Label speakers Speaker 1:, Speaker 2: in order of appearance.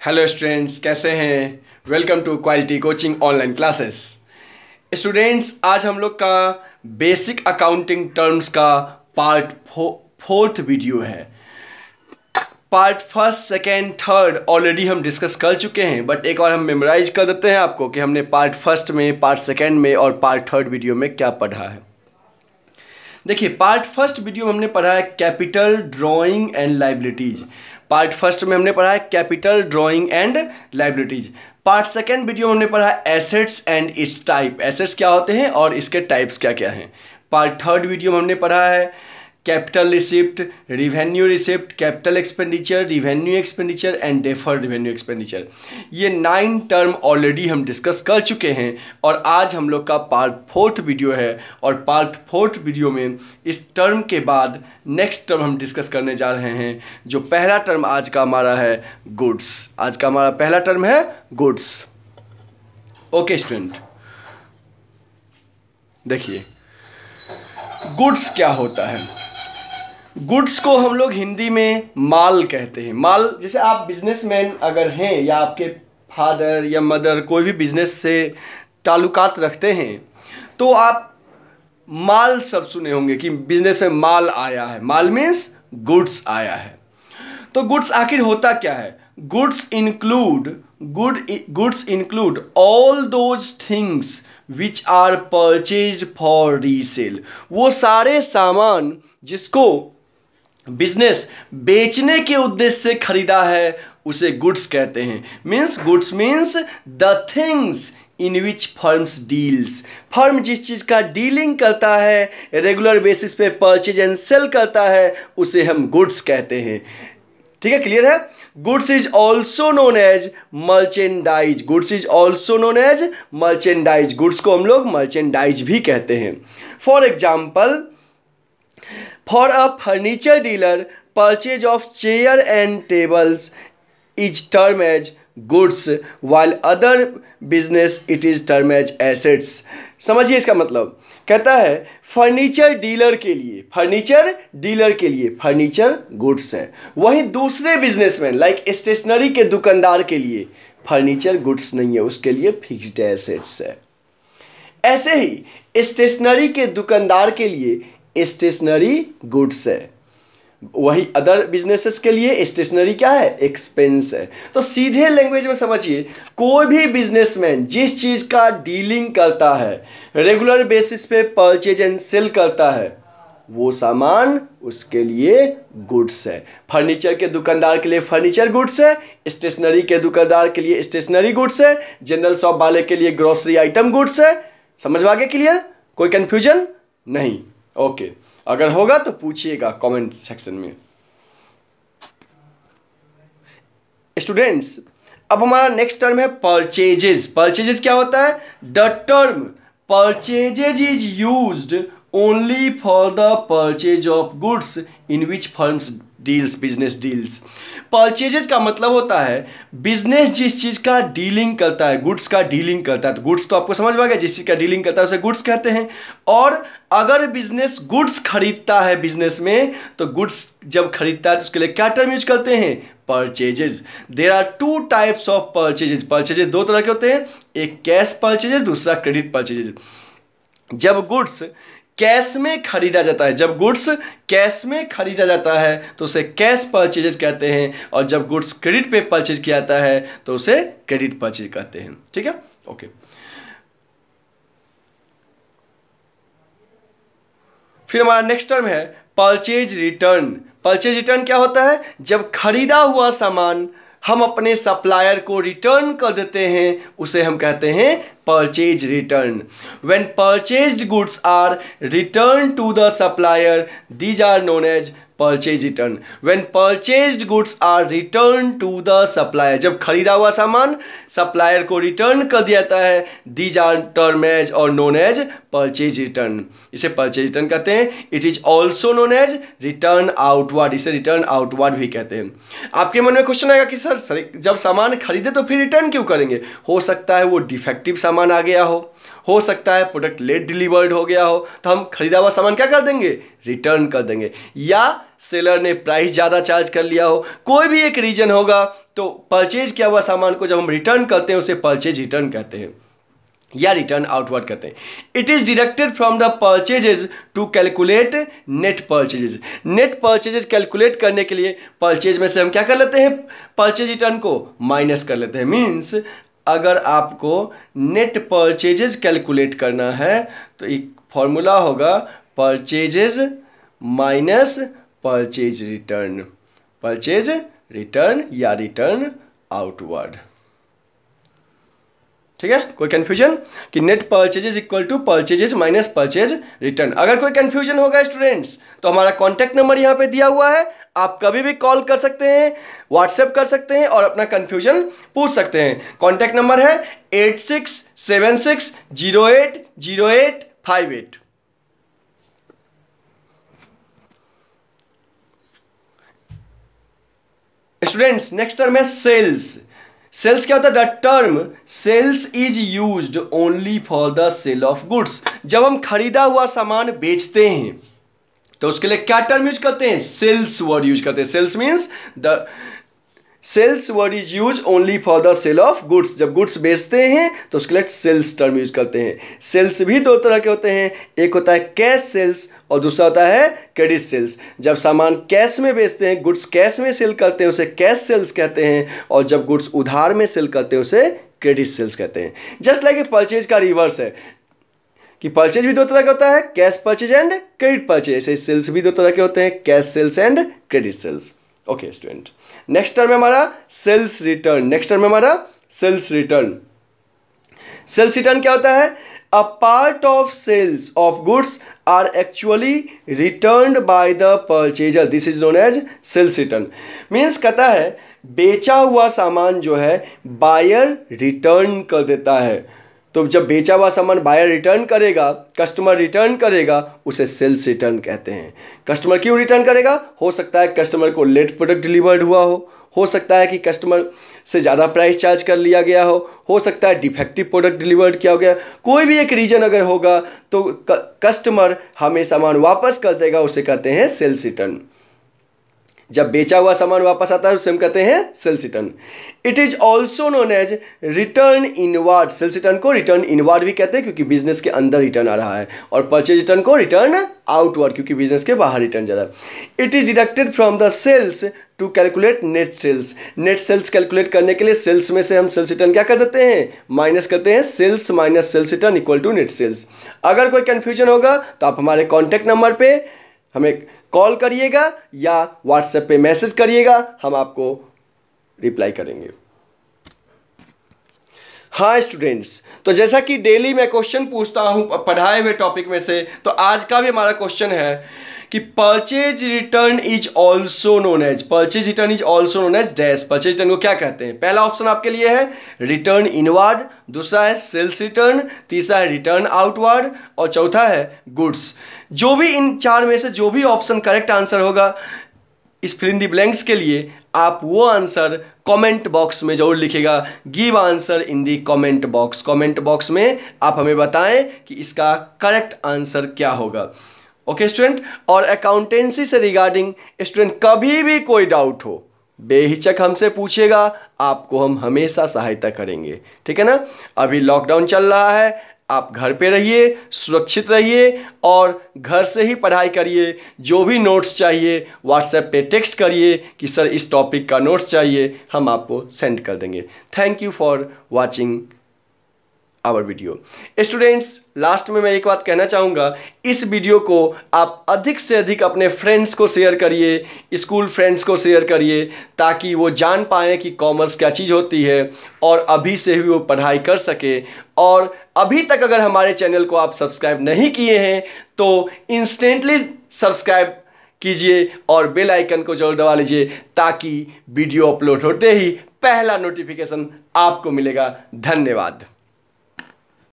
Speaker 1: Hello students कैसे हैं? Welcome to quality coaching online classes students आज हम लोग का बेसिक अकाउंटिंग टर्म्स का पार्ट फोर्थ वीडियो है। Part first second third already हम डिस्कस कर चुके हैं बट एक बार हम मेमोराइज कर देते हैं आपको कि हमने पार्ट फ़र्स्ट में पार्ट सेकेंड में और पार्ट थर्ड वीडियो में क्या पढ़ा है। देखिए पार्ट फ़र्स्ट वीडियो में हमने पढ़ा है capital drawing and liabilities part first में हमने पढ़ा है capital, drawing and liabilities. Part second video में हमने पढ़ा है assets and its type. Assets क्या होते हैं और इसके टाइप्स क्या क्या हैं। पार्ट थर्ड वीडियो में हमने पढ़ा है capital receipt revenue receipt capital expenditure revenue expenditure and deferred revenue expenditure ये नाइन टर्म ऑलरेडी हम डिस्कस कर चुके हैं और आज हम लोग का पार्ट फोर्थ वीडियो है और पार्ट फोर्थ वीडियो में इस टर्म के बाद नेक्स्ट टर्म हम डिस्कस करने जा रहे हैं, जो पहला टर्म आज का हमारा है गुड्स आज का हमारा पहला टर्म है गुड्स ओके स्टूडेंट देखिए गुड्स क्या होता है? गुड्स को हम लोग हिंदी में माल कहते हैं। माल, जैसे आप बिजनेसमैन अगर हैं या आपके फादर या मदर कोई भी बिज़नेस से ताल्लुकात रखते हैं तो आप माल सब सुने होंगे कि बिज़नेस में माल आया है। माल मीन्स गुड्स आया है। तो गुड्स आखिर होता क्या है? Goods include good goods include all those things which are purchase for resale वो सारे सामान जिसको बिज़नेस बेचने के उद्देश्य से खरीदा है, उसे गुड्स कहते हैं। Means goods means the things in which firms deals firm जिस चीज़ का डीलिंग करता है रेगुलर बेसिस पे परचेज एंड सेल करता है, उसे हम गुड्स कहते हैं। ठीक है क्लियर है? Goods is also known as merchandise goods is also known as merchandise goods को हम लोग मर्चेंडाइज भी कहते हैं। For example For a furniture dealer, purchase of chair and tables is termed as goods while other business it is termed as assets. समझिए इसका मतलब। कहता है फर्नीचर डीलर के लिए फर्नीचर डीलर के लिए फर्नीचर गुड्स है। वहीं दूसरे बिजनेसमैन लाइक स्टेशनरी के दुकानदार के लिए फर्नीचर गुड्स नहीं है उसके लिए फिक्स्ड एसेट्स है। ऐसे ही स्टेशनरी के दुकानदार के लिए स्टेशनरी गुड्स है। वही अदर बिजनेसेस के लिए स्टेशनरी क्या है? एक्सपेंस है। तो सीधे लैंग्वेज में समझिए, कोई भी बिजनेसमैन जिस चीज़ का डीलिंग करता है रेगुलर बेसिस पे परचेज एंड सेल करता है, वो सामान उसके लिए गुड्स है। फर्नीचर के दुकानदार के लिए फर्नीचर गुड्स है स्टेशनरी के दुकानदार के लिए स्टेशनरी गुड्स है जनरल शॉप वाले के लिए ग्रोसरी आइटम गुड्स है। समझ में आगे क्लियर कोई कंफ्यूजन नहीं। ओके। अगर होगा तो पूछिएगा कमेंट सेक्शन में। स्टूडेंट्स अब हमारा नेक्स्ट टर्म है परचेजेस परचेजेस क्या होता है? The term purchases is used only for the purchase of goods in which firms deals business deals purchases का मतलब होता है बिज़नेस जिस चीज़ का डीलिंग करता है गुड्स का डीलिंग करता है तो गुड्स तो आपको समझ में आ गया, जिस चीज़ का डीलिंग करता है, उसे गुड्स कहते हैं। और अगर बिज़नेस गुड्स खरीदता है बिज़नेस में तो गुड्स जब खरीदता है तो उसके लिए क्या टर्म यूज़ करते हैं? Purchases there are two types of purchases purchases दो तरह के होते हैं, एक कैश परचेजेस दूसरा क्रेडिट परचेजेस जब गुड्स कैश में खरीदा जाता है। जब गुड्स कैश में खरीदा जाता है तो उसे कैश परचेजेस कहते हैं और जब गुड्स क्रेडिट पे परचेज किया जाता है तो उसे क्रेडिट परचेज कहते हैं। ठीक है? ओके। फिर हमारा नेक्स्ट टर्म है परचेज रिटर्न परचेज रिटर्न क्या होता है? जब खरीदा हुआ सामान हम अपने सप्लायर को रिटर्न कर देते हैं, उसे हम कहते हैं purchase return when purchased goods are return to the supplier these are known as purchase return when purchased goods are return to the supplier जब खरीदा हुआ सामान सप्लायर को रिटर्न कर दिया जाता है these are term as or known as purchase return इसे परचेज रिटर्न कहते हैं। It is also known as return outward इसे रिटर्न आउटवर्ड भी कहते हैं। आपके मन में क्वेश्चन आएगा कि सर, जब सामान खरीदे तो फिर रिटर्न क्यों करेंगे? हो सकता है वो डिफेक्टिव सामान आ गया हो। हो सकता है प्रोडक्ट लेट डिलीवर्ड हो गया हो। तो हम खरीदा हुआ सामान क्या कर देंगे? रिटर्न कर देंगे। या सेलर ने प्राइस ज़्यादा चार्ज कर लिया हो। कोई भी एक रीजन होगा तो परचेज किया हुआ सामान को जब हम रिटर्न करते हैं उसे परचेज रिटर्न कहते हैं। या रिटर्न आउटवर्ड करते हैं। It is deducted from the purchases to calculate net purchases net purchases calculate करने के लिए परचेज में से हम क्या कर लेते हैं? परचेज रिटर्न को माइनस कर लेते हैं। मीन्स अगर आपको नेट परचेजेज कैलकुलेट करना है तो एक फॉर्मूला होगा purchases minus purchase return purchase return या रिटर्न आउटवर्ड ठीक है? कोई कंफ्यूजन कि net purchases equal to purchases minus purchase return अगर कोई कंफ्यूजन होगा स्टूडेंट्स तो हमारा कॉन्टैक्ट नंबर यहाँ पे दिया हुआ है। आप कभी भी कॉल कर सकते हैं व्हाट्सएप कर सकते हैं और अपना कंफ्यूजन पूछ सकते हैं। कॉन्टैक्ट नंबर है eight six seven six zero eight zero eight five eight students next term है सेल्स सेल्स क्या होता है? The term sales is use only for the sale of goods जब हम खरीदा हुआ सामान बेचते हैं तो उसके लिए क्या टर्म यूज़ करते हैं? सेल्स वर्ड यूज़ करते हैं। Sales means the sales word is use only for the sale of goods जब गुड्स बेचते हैं तो उसके लिए सेल्स टर्म यूज़ करते हैं। सेल्स भी दो तरह के होते हैं। एक होता है कैश सेल्स और दूसरा होता है क्रेडिट सेल्स जब सामान कैश में बेचते हैं गुड्स कैश में सेल करते हैं, उसे कैश सेल्स कहते हैं। और जब गुड्स उधार में सेल करते हैं, उसे क्रेडिट सेल्स कहते हैं। जस्ट लाइक परचेज का रिवर्स है। कि परचेज भी दो तरह का होता है cash purchase and credit purchase ऐसे सेल्स भी दो तरह के होते हैं cash sales and credit sales okay student next term है हमारा सेल्स रिटर्न नेक्स्ट टर्म है हमारा सेल्स रिटर्न सेल्स रिटर्न क्या होता है? A part of sales of goods are actually return by the purchaser this is known as sales return means कहता है, बेचा हुआ सामान जो है बायर रिटर्न कर देता है। तो जब बेचा हुआ सामान बायर रिटर्न करेगा कस्टमर रिटर्न करेगा, उसे सेल्स रिटर्न कहते हैं। कस्टमर क्यों रिटर्न करेगा? हो सकता है कस्टमर को लेट प्रोडक्ट डिलीवर्ड हुआ हो। हो सकता है कि कस्टमर से ज़्यादा प्राइस चार्ज कर लिया गया हो। हो सकता है डिफेक्टिव प्रोडक्ट डिलीवर्ड किया गया। कोई भी एक रीजन अगर होगा तो कस्टमर हमें सामान वापस कर देगा, उसे कहते हैं सेल्स रिटर्न जब बेचा हुआ सामान वापस आता है, उसे हम कहते हैं sales return it is also known as return inward sales return को रिटर्न इनवार्ड भी कहते हैं, क्योंकि बिज़नेस के अंदर रिटर्न आ रहा है, और परचेज रिटर्न को रिटर्न आउटवर्ड क्योंकि बिज़नेस के बाहर रिटर्न जा रहा है। It is deducted from the sales to calculate net sales net sales calculate करने के लिए सेल्स में से हम सेल्स रिटर्न क्या कर देते हैं? माइनस करते हैं sales minus sales return equal to net sales अगर कोई कन्फ्यूज़न होगा तो आप हमारे कॉन्टैक्ट नंबर पर हमें कॉल करिएगा या व्हाट्सएप पे मैसेज करिएगा, हम आपको रिप्लाई करेंगे। हाँ स्टूडेंट्स तो जैसा कि डेली मैं क्वेश्चन पूछता हूँ, पढ़ाए हुए टॉपिक में से तो आज का भी हमारा क्वेश्चन है कि purchase return is also known as purchase return is also known as dash purchase return को क्या कहते हैं? पहला ऑप्शन आपके लिए है रिटर्न इनवर्ड दूसरा है सेल्स रिटर्न तीसरा है रिटर्न आउटवर्ड और चौथा है गुड्स जो भी इन चार में से जो भी ऑप्शन करेक्ट आंसर होगा, इस फिल दी ब्लैंक्स के लिए आप वो आंसर कमेंट बॉक्स में ज़रूर लिखेगा. Give answer in the comment box comment box में आप हमें बताएँ कि इसका करेक्ट आंसर क्या होगा. ओके स्टूडेंट और अकाउंटेंसी से रिगार्डिंग स्टूडेंट कभी भी कोई डाउट हो, बेहिचक हमसे पूछेगा आपको हम हमेशा सहायता करेंगे। ठीक है ना? अभी लॉकडाउन चल रहा है, आप घर पे रहिए, सुरक्षित रहिए, और घर से ही पढ़ाई करिए। जो भी नोट्स चाहिए व्हाट्सएप पे टेक्स्ट करिए कि, सर, इस टॉपिक का नोट्स चाहिए, हम आपको सेंड कर देंगे। Thank you for watching our video students last में मैं एक बात कहना चाहूँगा, इस वीडियो को आप अधिक से अधिक अपने फ्रेंड्स को शेयर करिए स्कूल फ्रेंड्स को शेयर करिए, ताकि वो जान पाएँ कि कॉमर्स क्या चीज़ होती है, और अभी से ही वो पढ़ाई कर सके। और अभी तक अगर हमारे चैनल को आप सब्सक्राइब नहीं किए हैं तो इंस्टेंटली सब्सक्राइब कीजिए और बेल आइकन को ज़रूर दबा लीजिए, ताकि वीडियो अपलोड होते ही पहला नोटिफिकेशन आपको मिलेगा। धन्यवाद।